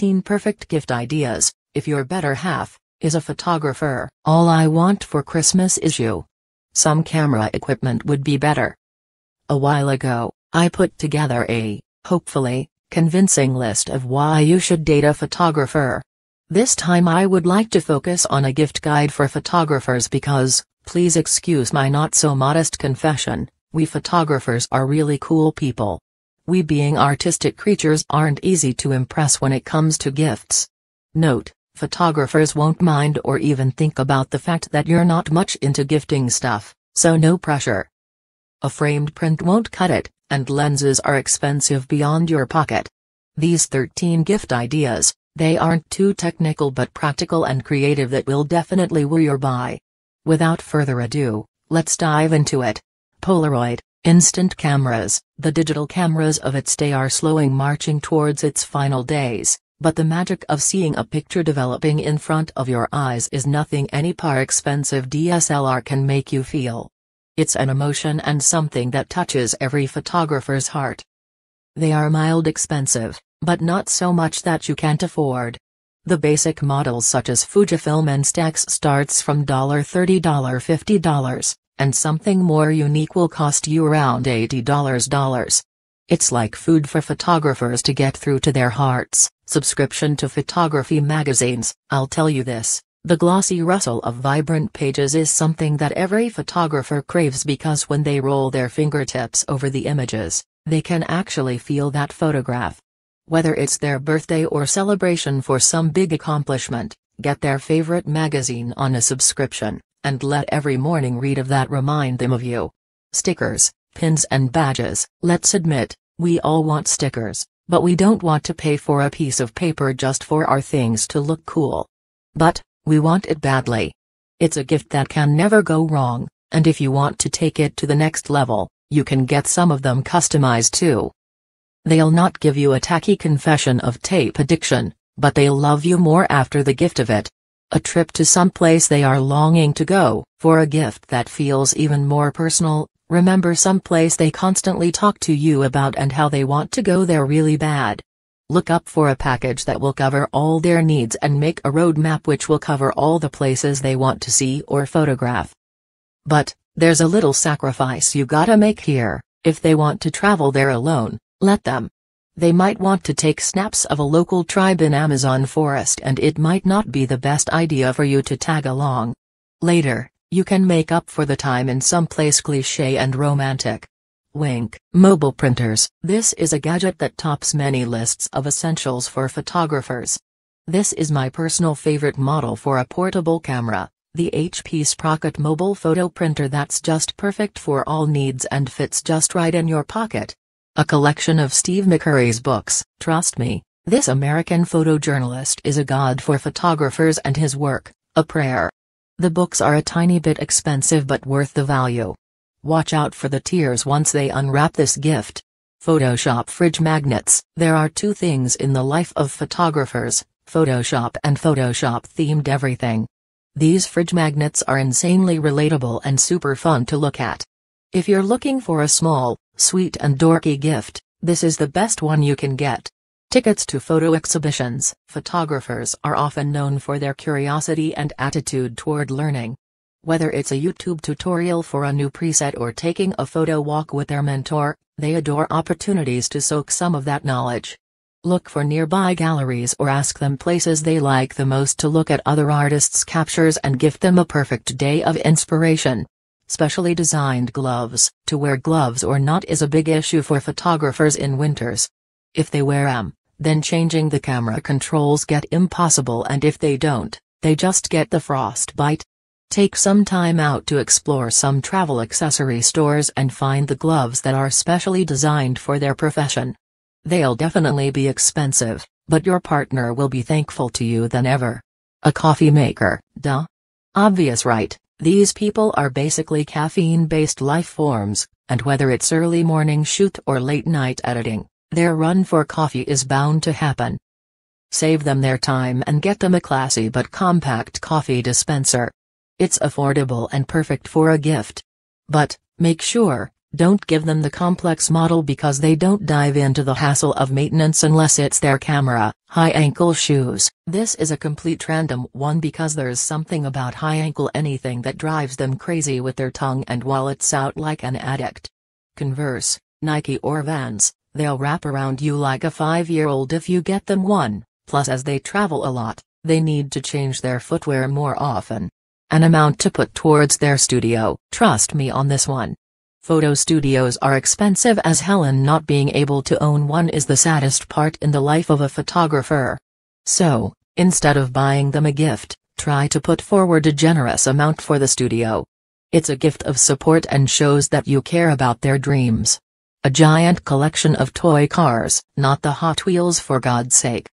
13 perfect gift ideas, if your better half is a photographer. All I want for Christmas is you. Some camera equipment would be better. A while ago, I put together a, hopefully, convincing list of why you should date a photographer. This time I would like to focus on a gift guide for photographers because, please excuse my not so modest confession, we photographers are really cool people. We being artistic creatures aren't easy to impress when it comes to gifts. Note, photographers won't mind or even think about the fact that you're not much into gifting stuff, so no pressure. A framed print won't cut it, and lenses are expensive beyond your pocket. These 13 gift ideas, they aren't too technical but practical and creative that will definitely woo your buy. Without further ado, let's dive into it. Polaroid, instant cameras, the digital cameras of its day are slowing marching towards its final days, but the magic of seeing a picture developing in front of your eyes is nothing any par expensive DSLR can make you feel. It's an emotion and something that touches every photographer's heart. They are mild expensive, but not so much that you can't afford. The basic models such as Fujifilm and Instax starts from $30 $50, and something more unique will cost you around $80 It's like food for photographers to get through to their hearts, subscription to photography magazines, I'll tell you this. The glossy rustle of vibrant pages is something that every photographer craves because when they roll their fingertips over the images, they can actually feel that photograph. Whether it's their birthday or celebration for some big accomplishment, get their favorite magazine on a subscription, and let every morning read of that remind them of you. Stickers, pins and badges, let's admit, we all want stickers, but we don't want to pay for a piece of paper just for our things to look cool. But, we want it badly. It's a gift that can never go wrong, and if you want to take it to the next level, you can get some of them customized too. They'll not give you a tacky confession of tape addiction, but they'll love you more after the gift of it. A trip to some place they are longing to go, for a gift that feels even more personal, remember some place they constantly talk to you about and how they want to go there really bad. Look up for a package that will cover all their needs and make a roadmap which will cover all the places they want to see or photograph. But, there's a little sacrifice you gotta make here, if they want to travel there alone, let them. They might want to take snaps of a local tribe in Amazon forest and it might not be the best idea for you to tag along. Later, you can make up for the time in some place cliché and romantic. Wink. Mobile printers. This is a gadget that tops many lists of essentials for photographers. This is my personal favorite model for a portable camera, the HP Sprocket mobile photo printer that's just perfect for all needs and fits just right in your pocket. A collection of Steve McCurry's books. Trust me, this American photojournalist is a god for photographers and his work, a prayer. The books are a tiny bit expensive but worth the value. Watch out for the tears once they unwrap this gift. Photoshop fridge magnets. There are two things in the life of photographers, Photoshop and Photoshop themed everything. These fridge magnets are insanely relatable and super fun to look at. If you're looking for a small, sweet and dorky gift, this is the best one you can get. Tickets to photo exhibitions. Photographers are often known for their curiosity and attitude toward learning. Whether it's a YouTube tutorial for a new preset or taking a photo walk with their mentor, they adore opportunities to soak some of that knowledge. Look for nearby galleries or ask them places they like the most to look at other artists' captures and gift them a perfect day of inspiration. Specially designed gloves. To wear gloves or not is a big issue for photographers in winters. If they wear them, then changing the camera controls get impossible and if they don't, they just get the frostbite. Take some time out to explore some travel accessory stores and find the gloves that are specially designed for their profession. They'll definitely be expensive, but your partner will be thankful to you than ever. A coffee maker, duh. Obvious right? These people are basically caffeine-based life forms, and whether it's early morning shoot or late night editing, their run for coffee is bound to happen. Save them their time and get them a classy but compact coffee dispenser. It's affordable and perfect for a gift. But, make sure, Don't give them the complex model because they don't dive into the hassle of maintenance unless it's their camera. High ankle shoes. This is a complete random one because there's something about high ankle anything that drives them crazy with their tongue and wallets out like an addict. Converse, Nike or Vans, they'll wrap around you like a five year old if you get them one, plus as they travel a lot, they need to change their footwear more often. An amount to put towards their studio. Trust me on this one. Photo studios are expensive as hell and not being able to own one is the saddest part in the life of a photographer. So, instead of buying them a gift, try to put forward a generous amount for the studio. It's a gift of support and shows that you care about their dreams. A giant collection of toy cars, not the Hot Wheels for God's sake.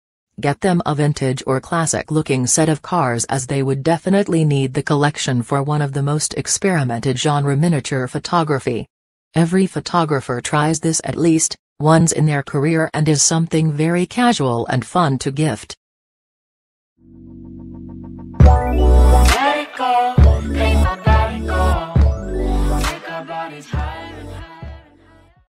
Get them a vintage or classic looking set of cars as they would definitely need the collection for one of the most experimented genre miniature photography. Every photographer tries this at least once in their career and is something very casual and fun to gift.